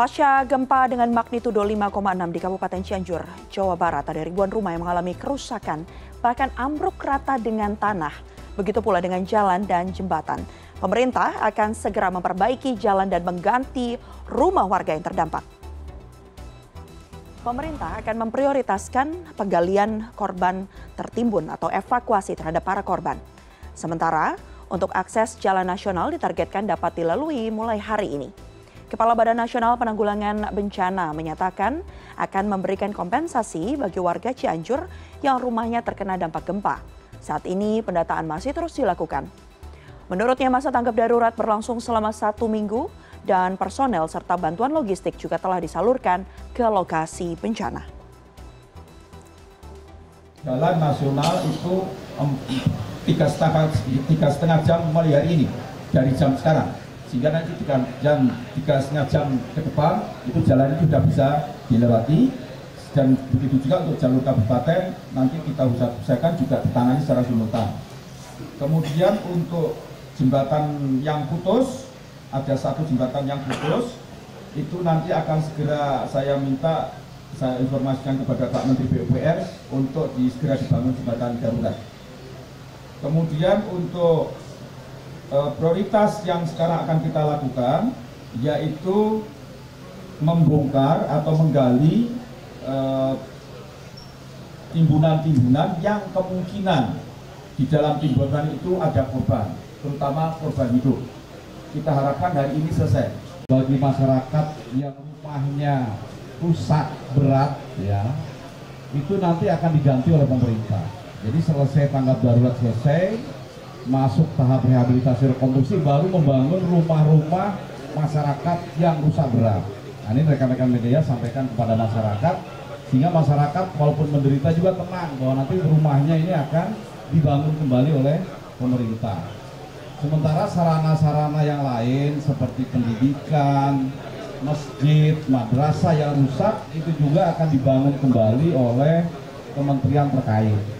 Pasca gempa dengan magnitudo 5,6 di Kabupaten Cianjur, Jawa Barat, ada ribuan rumah yang mengalami kerusakan, bahkan ambruk rata dengan tanah. Begitu pula dengan jalan dan jembatan. Pemerintah akan segera memperbaiki jalan dan mengganti rumah warga yang terdampak. Pemerintah akan memprioritaskan penggalian korban tertimbun atau evakuasi terhadap para korban. Sementara untuk akses jalan nasional ditargetkan dapat dilalui mulai hari ini. Kepala Badan Nasional Penanggulangan Bencana menyatakan akan memberikan kompensasi bagi warga Cianjur yang rumahnya terkena dampak gempa. Saat ini pendataan masih terus dilakukan. Menurutnya masa tanggap darurat berlangsung selama satu minggu dan personel serta bantuan logistik juga telah disalurkan ke lokasi bencana. Jalan nasional itu tiga setengah, jam mulai hari ini dari jam sekarang sehingga nanti tiga jam tiga setengah jam ke depan itu jalan itu sudah bisa dilewati dan begitu juga untuk jalur kabupaten nanti kita usahakan juga ditangani secara simultan. Kemudian untuk jembatan yang putus ada satu jembatan yang putus itu nanti akan segera saya minta saya informasikan kepada Pak Menteri PUPR untuk di, segera dibangun jembatan darurat. Kemudian untuk prioritas yang sekarang akan kita lakukan yaitu membongkar atau menggali eh, timbunan-timbunan yang kemungkinan di dalam timbunan itu ada korban, terutama korban hidup. Kita harapkan hari ini selesai. Bagi masyarakat yang rumahnya rusak berat, ya, itu nanti akan diganti oleh pemerintah. Jadi selesai tanggap darurat selesai, masuk tahap rehabilitasi rekonstruksi baru membangun rumah-rumah masyarakat yang rusak berat. Nah, ini rekan-rekan media sampaikan kepada masyarakat sehingga masyarakat walaupun menderita juga tenang bahwa nanti rumahnya ini akan dibangun kembali oleh pemerintah. Sementara sarana-sarana yang lain seperti pendidikan, masjid, madrasah yang rusak itu juga akan dibangun kembali oleh kementerian terkait.